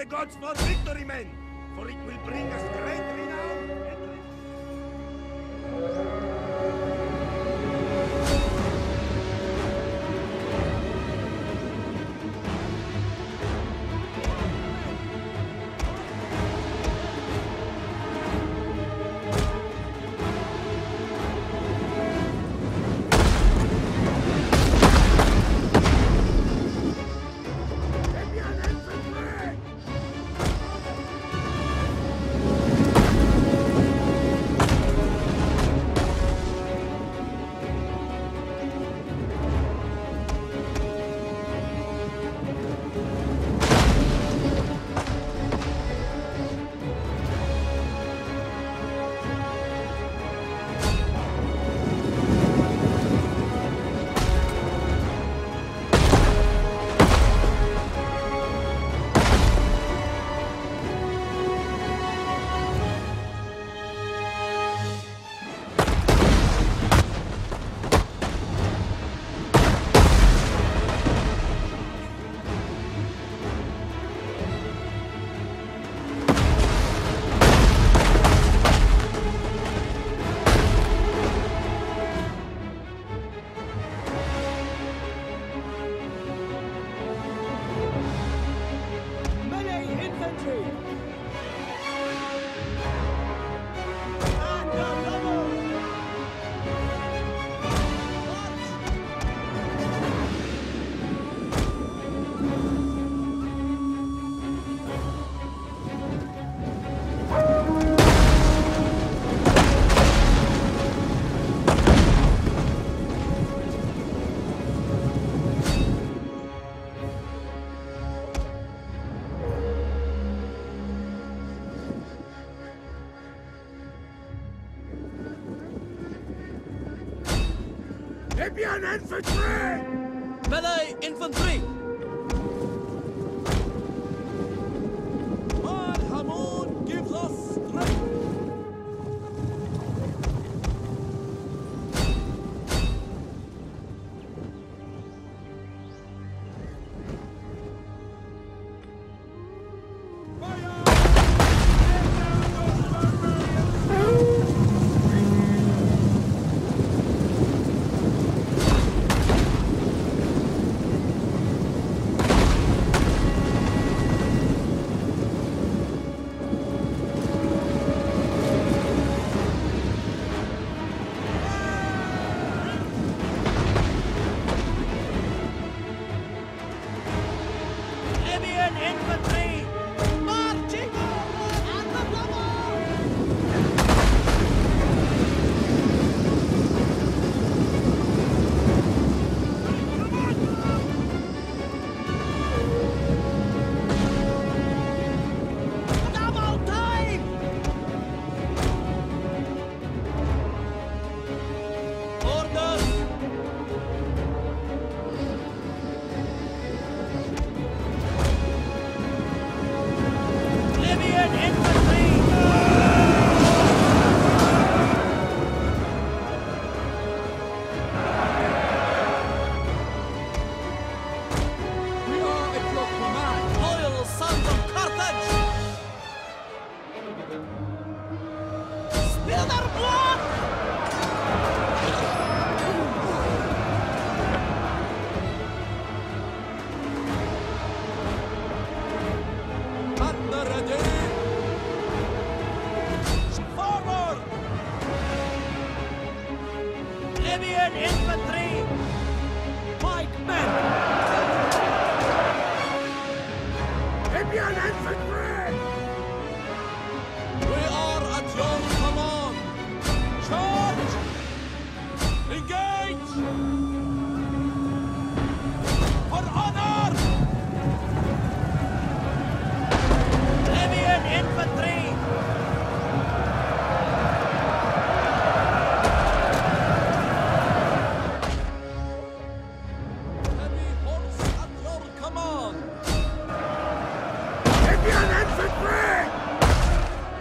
the gods for victory, men! For it will bring us great renown Apian infantry! Melee infantry!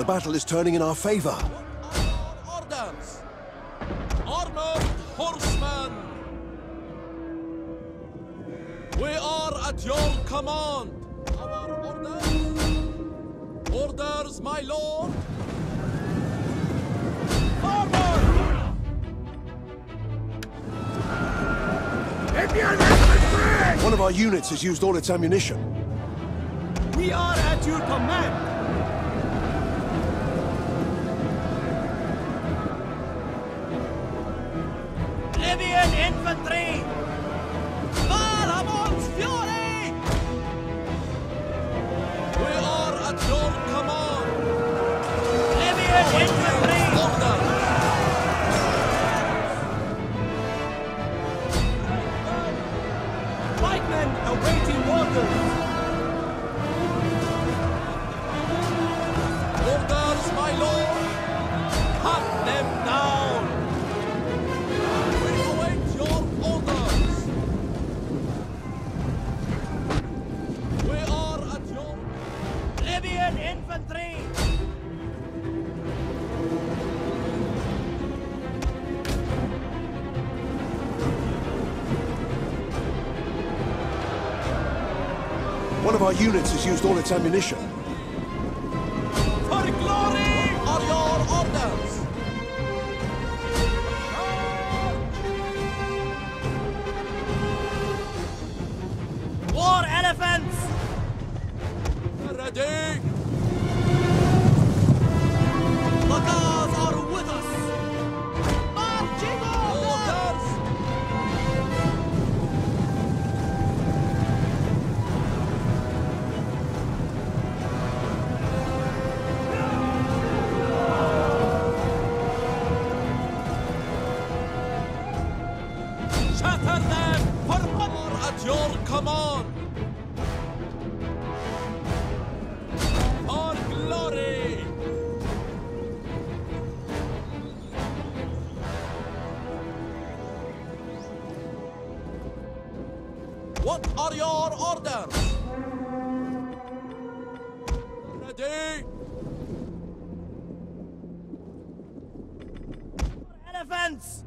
The battle is turning in our favor. Orders! Armored horsemen! We are at your command! Our orders! Orders, my lord! Forward! One of our units has used all its ammunition. We are at your command! Libyan our units has used all its ammunition. What are your orders? Ready? Elephants!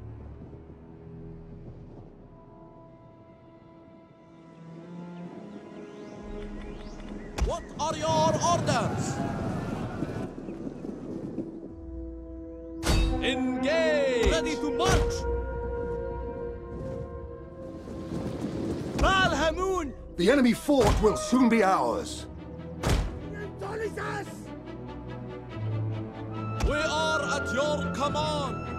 What are your orders? The enemy fort will soon be ours. We are at your command!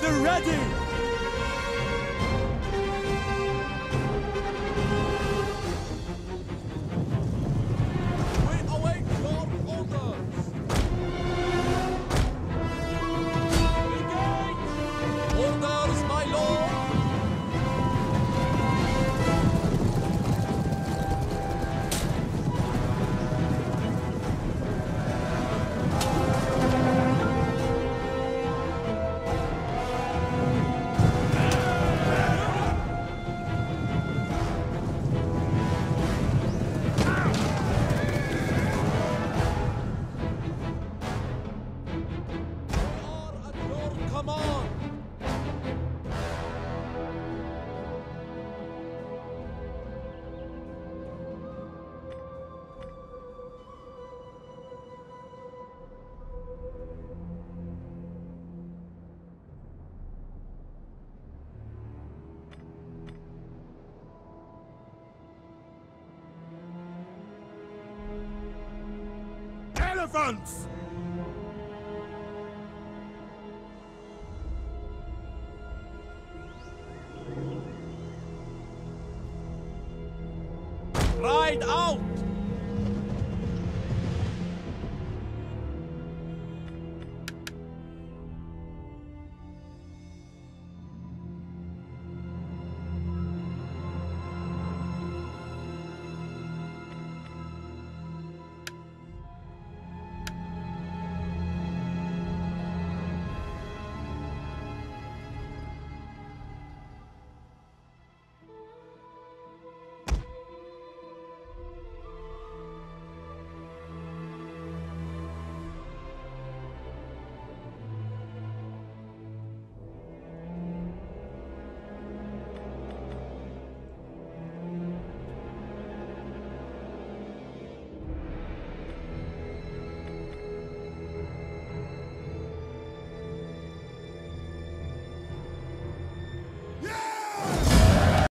At the ready! Funds!